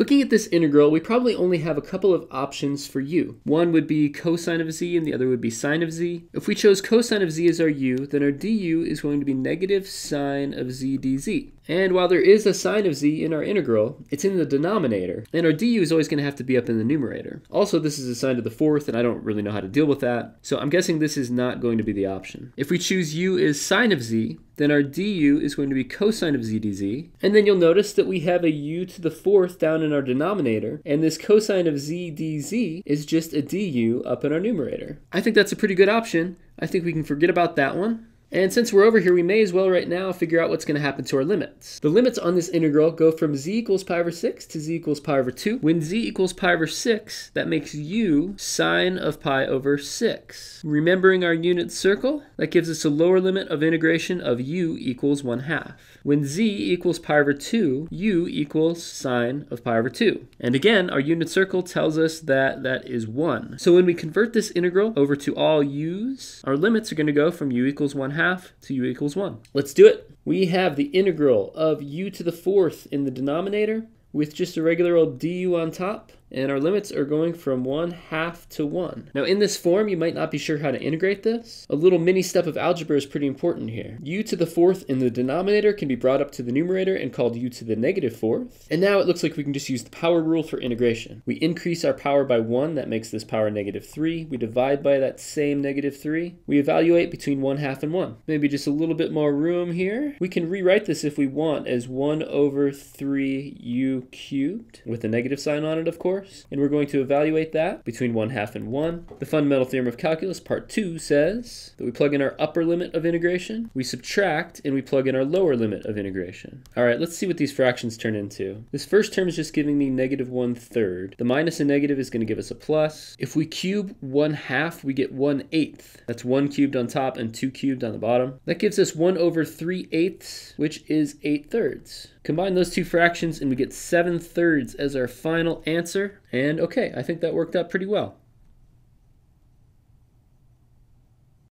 Looking at this integral, we probably only have a couple of options for u. One would be cosine of z and the other would be sine of z. If we chose cosine of z as our u, then our du is going to be negative sine of z dz. And while there is a sine of z in our integral, it's in the denominator, and our du is always going to have to be up in the numerator. Also, this is a sine to the fourth, and I don't really know how to deal with that, so I'm guessing this is not going to be the option. If we choose u is sine of z, then our du is going to be cosine of z dz. And then you'll notice that we have a u to the fourth down in our denominator, and this cosine of z dz is just a du up in our numerator. I think that's a pretty good option. I think we can forget about that one. And since we're over here, we may as well right now figure out what's going to happen to our limits. The limits on this integral go from z equals pi over 6 to z equals pi over 2. When z equals pi over 6, that makes u sine of pi over 6. Remembering our unit circle, that gives us a lower limit of integration of u equals 1 half. When z equals pi over 2, u equals sine of pi over 2. And again, our unit circle tells us that that is 1. So when we convert this integral over to all u's, our limits are going to go from u equals 1 half half to u equals 1. Let's do it. We have the integral of u to the fourth in the denominator with just a regular old du on top and our limits are going from 1 half to 1. Now in this form, you might not be sure how to integrate this. A little mini step of algebra is pretty important here. u to the fourth in the denominator can be brought up to the numerator and called u to the negative fourth. And now it looks like we can just use the power rule for integration. We increase our power by 1, that makes this power negative 3. We divide by that same negative 3. We evaluate between 1 half and 1. Maybe just a little bit more room here. We can rewrite this if we want as 1 over 3u cubed with a negative sign on it, of course course, and we're going to evaluate that between 1 half and 1. The fundamental theorem of calculus, part 2, says that we plug in our upper limit of integration, we subtract, and we plug in our lower limit of integration. All right, let's see what these fractions turn into. This first term is just giving me negative 1 third. The minus and negative is going to give us a plus. If we cube 1 half, we get 1 eighth. That's 1 cubed on top and 2 cubed on the bottom. That gives us 1 over 3 eighths, which is 8 thirds. Combine those two fractions and we get 7 thirds as our final answer. And okay, I think that worked out pretty well.